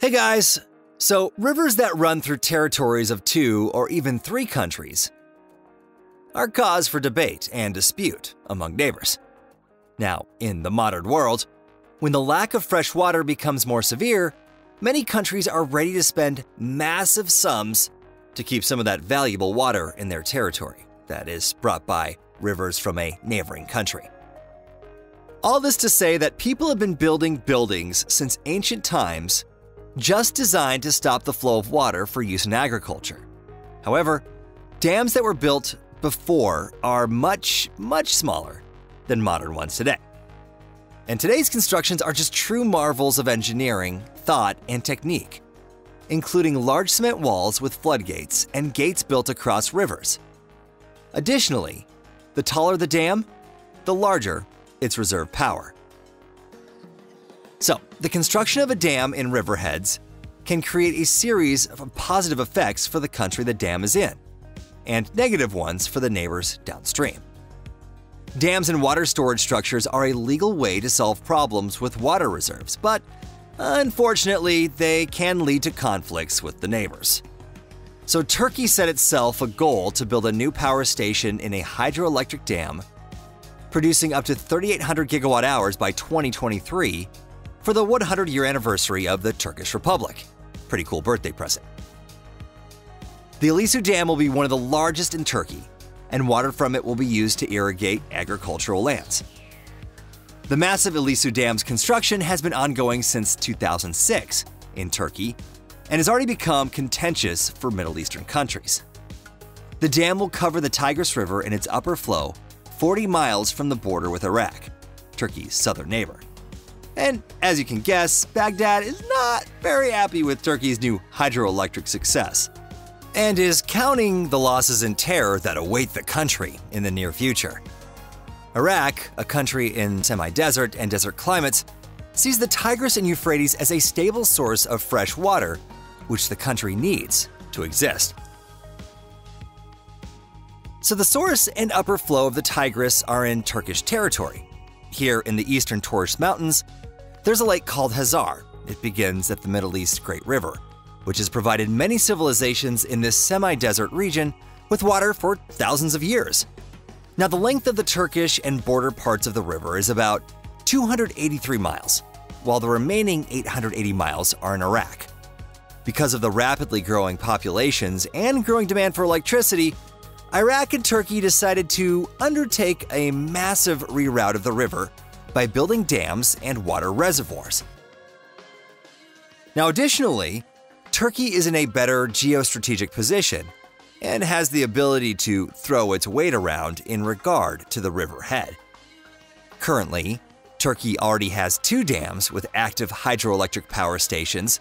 Hey guys! So, rivers that run through territories of two or even three countries are cause for debate and dispute among neighbors. Now, in the modern world, when the lack of fresh water becomes more severe, many countries are ready to spend massive sums to keep some of that valuable water in their territory that is brought by rivers from a neighboring country. All this to say that people have been building buildings since ancient times just designed to stop the flow of water for use in agriculture. However, dams that were built before are much, much smaller than modern ones today. And today's constructions are just true marvels of engineering, thought, and technique, including large cement walls with floodgates and gates built across rivers. Additionally, the taller the dam, the larger its reserve power. So, the construction of a dam in riverheads can create a series of positive effects for the country the dam is in, and negative ones for the neighbors downstream. Dams and water storage structures are a legal way to solve problems with water reserves, but unfortunately, they can lead to conflicts with the neighbors. So, Turkey set itself a goal to build a new power station in a hydroelectric dam, producing up to 3,800 gigawatt hours by 2023 for the 100 year anniversary of the Turkish Republic. Pretty cool birthday present. The Ilisu Dam will be one of the largest in Turkey, and water from it will be used to irrigate agricultural lands. The massive Ilisu Dam's construction has been ongoing since 2006 in Turkey and has already become contentious for Middle Eastern countries. The dam will cover the Tigris River in its upper flow 40 miles from the border with Iraq, Turkey's southern neighbor. And as you can guess, Baghdad is not very happy with Turkey's new hydroelectric success, and is counting the losses and terror that await the country in the near future. Iraq, a country in semi desert and desert climates, sees the Tigris and Euphrates as a stable source of fresh water, which the country needs to exist. So, the source and upper flow of the Tigris are in Turkish territory. Here in the eastern Taurus Mountains, there's a lake called Hazar. It begins at the Middle East Great River, which has provided many civilizations in this semi desert region with water for thousands of years. Now, the length of the Turkish and border parts of the river is about 283 miles, while the remaining 880 miles are in Iraq. Because of the rapidly growing populations and growing demand for electricity, Iraq and Turkey decided to undertake a massive reroute of the river by building dams and water reservoirs. Now, additionally, Turkey is in a better geostrategic position and has the ability to throw its weight around in regard to the river head. Currently, Turkey already has two dams with active hydroelectric power stations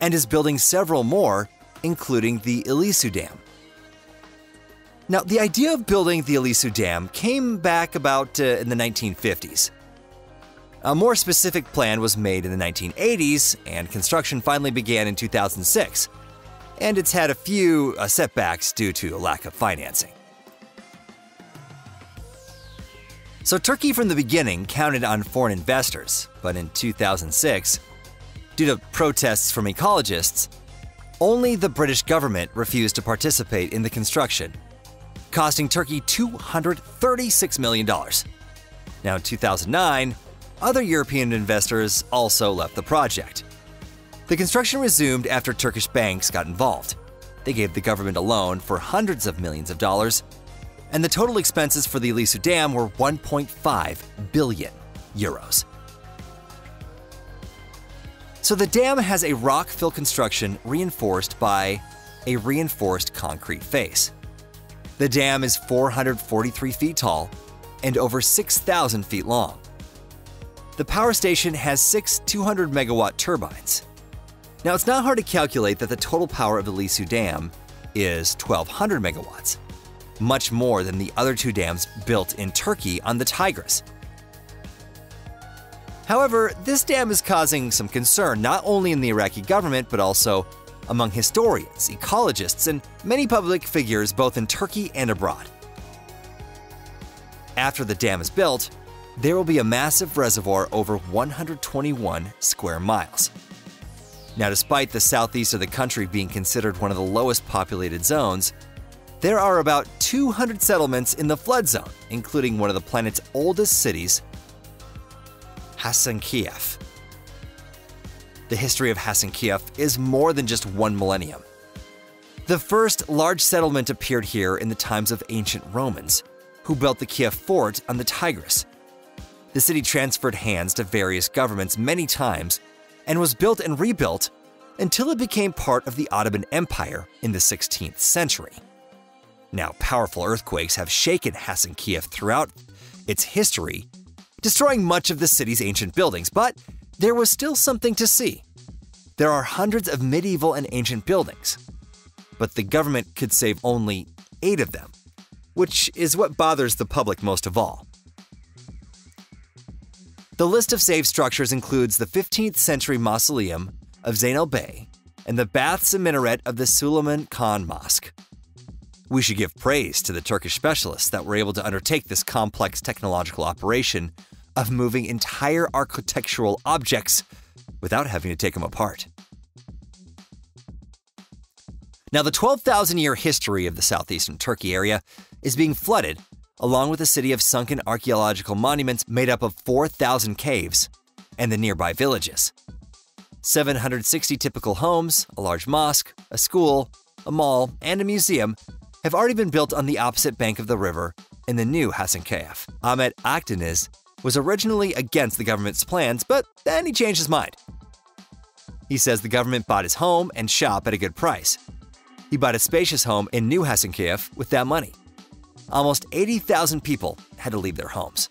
and is building several more, including the Ilisu Dam. Now, the idea of building the Ilisu Dam came back about uh, in the 1950s. A more specific plan was made in the 1980s, and construction finally began in 2006. And it's had a few uh, setbacks due to a lack of financing. So, Turkey from the beginning counted on foreign investors, but in 2006, due to protests from ecologists, only the British government refused to participate in the construction, costing Turkey $236 million. Now, in 2009, other European investors also left the project. The construction resumed after Turkish banks got involved. They gave the government a loan for hundreds of millions of dollars, and the total expenses for the Ilisu Dam were 1.5 billion euros. So the dam has a rock fill construction reinforced by a reinforced concrete face. The dam is 443 feet tall and over 6,000 feet long. The power station has six 200 megawatt turbines. Now, it's not hard to calculate that the total power of the Ilisu Dam is 1,200 megawatts, much more than the other two dams built in Turkey on the Tigris. However, this dam is causing some concern not only in the Iraqi government but also among historians, ecologists, and many public figures both in Turkey and abroad. After the dam is built, there will be a massive reservoir over 121 square miles. Now, despite the southeast of the country being considered one of the lowest populated zones, there are about 200 settlements in the flood zone, including one of the planet's oldest cities, Hasankeyf. The history of Hasankeyf is more than just one millennium. The first large settlement appeared here in the times of ancient Romans, who built the Kiev fort on the Tigris. The city transferred hands to various governments many times and was built and rebuilt until it became part of the Ottoman Empire in the 16th century. Now, powerful earthquakes have shaken Hasankeyf throughout its history, destroying much of the city's ancient buildings, but there was still something to see. There are hundreds of medieval and ancient buildings, but the government could save only eight of them, which is what bothers the public most of all. The list of saved structures includes the 15th century mausoleum of Zainal Bey and the baths and minaret of the Suleiman Khan Mosque. We should give praise to the Turkish specialists that were able to undertake this complex technological operation of moving entire architectural objects without having to take them apart. Now, the 12,000 year history of the southeastern Turkey area is being flooded, along with a city of sunken archaeological monuments made up of 4,000 caves and the nearby villages. 760 typical homes, a large mosque, a school, a mall, and a museum have already been built on the opposite bank of the river in the new Hasankeyf. Ahmet Akdeniz was originally against the government's plans, but then he changed his mind. He says the government bought his home and shop at a good price. He bought a spacious home in New Hasankeyf with that money. Almost 80,000 people had to leave their homes.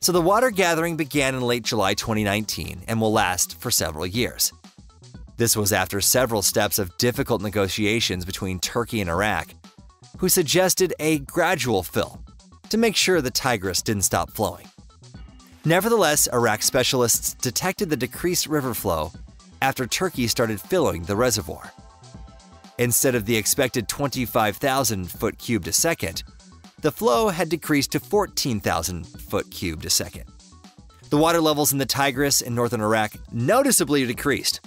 So the water gathering began in late July 2019 and will last for several years. This was after several steps of difficult negotiations between Turkey and Iraq, who suggested a gradual fill to make sure the Tigris didn't stop flowing. Nevertheless, Iraq specialists detected the decreased river flow after Turkey started filling the reservoir. Instead of the expected 25,000 foot cubed a second, the flow had decreased to 14,000 foot cubed a second. The water levels in the Tigris in northern Iraq noticeably decreased,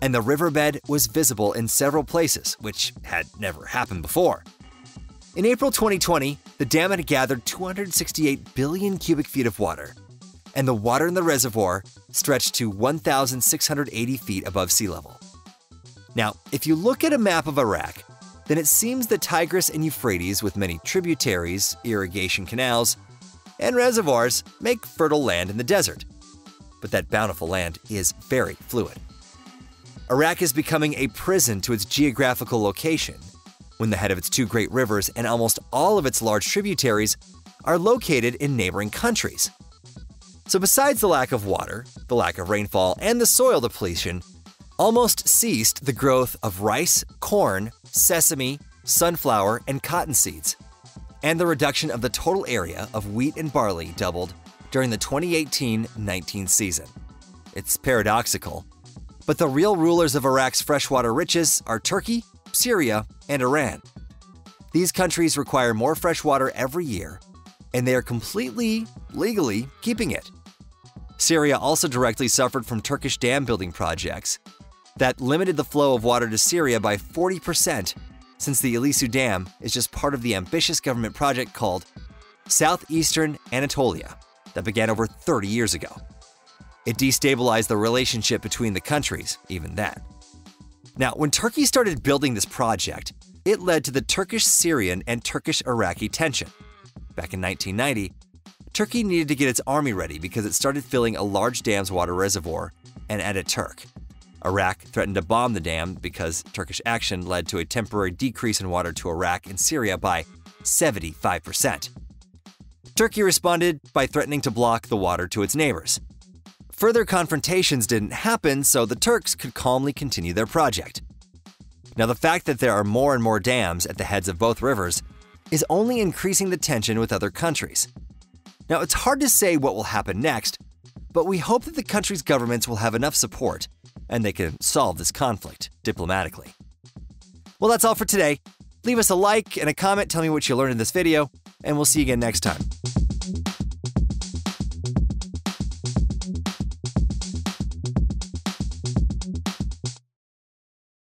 and the riverbed was visible in several places, which had never happened before. In April 2020, the dam had gathered 268 billion cubic feet of water, and the water in the reservoir stretched to 1,680 feet above sea level. Now, if you look at a map of Iraq, then it seems the Tigris and Euphrates, with many tributaries, irrigation canals, and reservoirs, make fertile land in the desert. But that bountiful land is very fluid. Iraq is becoming a prison to its geographical location when the head of its two great rivers and almost all of its large tributaries are located in neighboring countries. So, besides the lack of water, the lack of rainfall, and the soil depletion, almost ceased the growth of rice, corn, sesame, sunflower, and cotton seeds. And the reduction of the total area of wheat and barley doubled during the 2018 19 season. It's paradoxical, but the real rulers of Iraq's freshwater riches are Turkey, Syria, and Iran. These countries require more fresh water every year, and they are completely, legally keeping it. Syria also directly suffered from Turkish dam building projects that limited the flow of water to Syria by 40%, since the Ilisu Dam is just part of the ambitious government project called Southeastern Anatolia that began over 30 years ago. It destabilized the relationship between the countries, even then. Now, when Turkey started building this project, it led to the Turkish Syrian and Turkish Iraqi tension. Back in 1990, Turkey needed to get its army ready because it started filling a large dam's water reservoir and at Ataturk. Iraq threatened to bomb the dam because Turkish action led to a temporary decrease in water to Iraq and Syria by 75%. Turkey responded by threatening to block the water to its neighbors. Further confrontations didn't happen, so the Turks could calmly continue their project. Now, the fact that there are more and more dams at the heads of both rivers is only increasing the tension with other countries. Now, it's hard to say what will happen next, but we hope that the country's governments will have enough support and they can solve this conflict diplomatically. Well, that's all for today. Leave us a like and a comment telling me what you learned in this video, and we'll see you again next time.